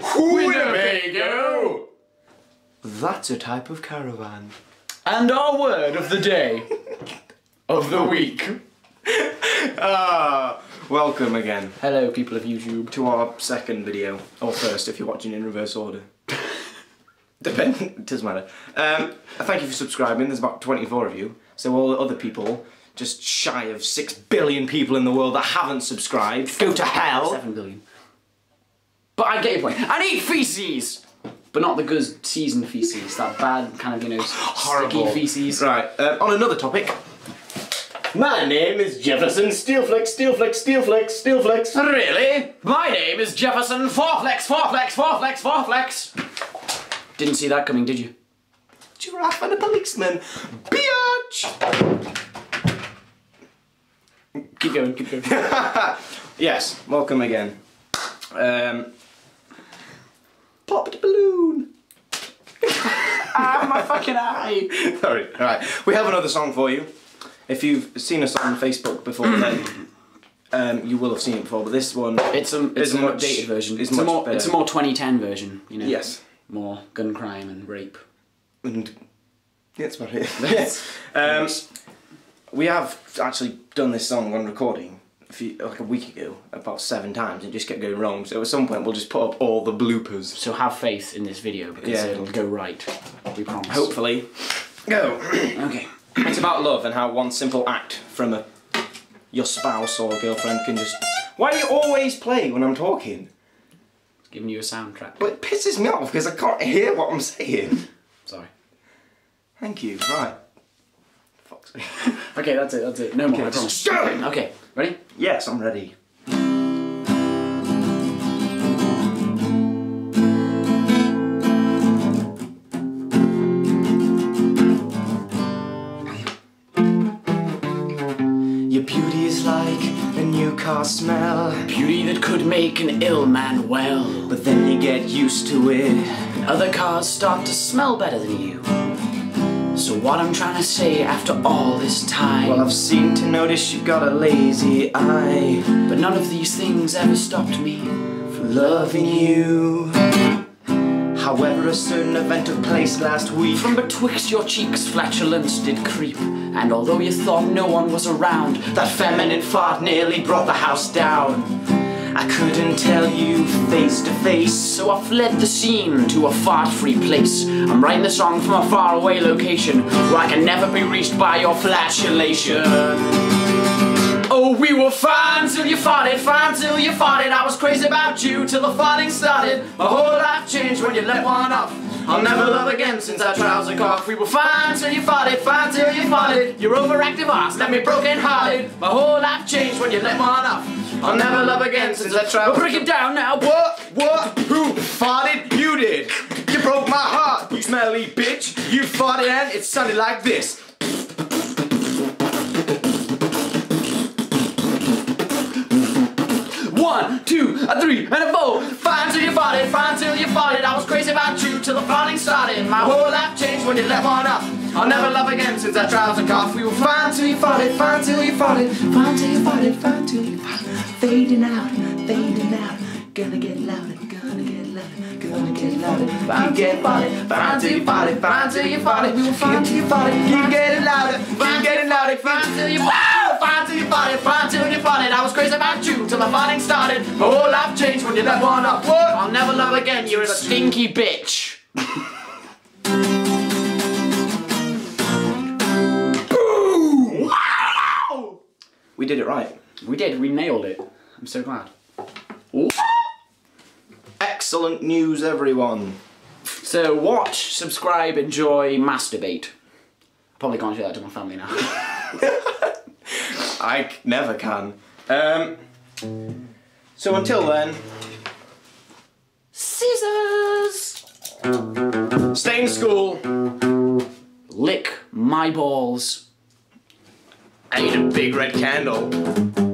Winnebago! That's a type of caravan. And our word of the day. of the week. Ah, welcome again Hello, people of YouTube. to our second video, or first if you're watching in reverse order. Depend, it doesn't matter. Um, thank you for subscribing. There's about 24 of you. So all the other people, just shy of 6 billion people in the world that haven't subscribed, go to hell. Seven billion. But I get your point. I need feces! But not the good seasoned feces. That bad kind of, you know, Horrible. sticky feces. Right, uh, on another topic. My name is Jefferson Steelflex, Steelflex, Steelflex, Steelflex. Really? My name is Jefferson Fourflex, Fourflex, Fourflex, Fourflex. Didn't see that coming, did you? Giraffe and a policeman. Biatch! Keep going, keep going. Yes, welcome again. Um, pop the balloon. ah, my fucking eye! Sorry. All right, we have another song for you. If you've seen us on Facebook before, then um, you will have seen it before. But this one, It's a it's Is an much- updated version. is It's a much more better. it's a more 2010 version. You know. yes, More gun crime and rape. and yeah, that's about it. um, we have actually done this song on recording a few, like a week ago about seven times. and just kept going wrong. So at some point, we'll just put up all the bloopers. So have faith in this video because Yeah. it'll go right. We promise. Hopefully, go. Okay. It's about love and how one simple act from a your spouse or girlfriend can just. Why do you always play when I'm talking? Giving you a soundtrack. But it pisses me off because I can't hear what I'm saying. Sorry. Thank you. Right. Fuck's sake. Okay, that's it. That's it. No more. I Okay, promise. stop. Okay. Ready? Yes, I'm ready. Your beauty is like a new car smell, Beauty that could make an ill man well. but then you get used to it. And other cars start to smell better than you. So what I'm trying to say after all this time. Well, I've seemed to notice you've got a lazy eye. but none of these things ever stopped me. from loving you. However, a certain event took place last week. From betwixt your cheeks flatulence did creep. And although you thought no one was around, that feminine fart nearly brought the house down. I couldn't tell you face to face. So I fled the scene to a fart-free place. I'm writing the song from a faraway location where I can never be reached by your flatulation. Oh, we were fine till you farted, fine till you farted. I was crazy about you till the farting started. My whole life changed when you let one off. I'll never love again since that trouser cough. We were fine till you farted, fine till you farted. Your overactive ass left me broken hearted. My whole life changed when you let one off. I'll never love again since that trouser. Break it down now. What? What? Who farted? You did. You broke my heart, you smelly bitch. You farted and it sounded like this. One, two, a three, and a four. Fine till you farted, fine till you farted. I was crazy about you till the farting started. My whole life changed when you let one up. I'll never love again since that trouser cough. We were fine till you farted, fine till you farted, fine till you farted, fine till you farted. Fading out, fading out. Gonna get louder, gonna get louder, gonna get louder. Fine till you farted, fine till you farted, fine till you. We were fine till you farted. Keep getting louder, keep getting louder. Fine till you wow! Fine till you farted, fine till you farted. I was crazy about you till the farting started. My whole life changed when you let one up. What? I'll never love again. You're a stinky bitch. We did it right. We did. We nailed it. I'm so glad. Excellent news, everyone. So watch, subscribe, enjoy, masturbate. Probably can't do that to my family now. I never can. Um. So until then, Scissors. stay in school. Lick my balls. I need a big red candle.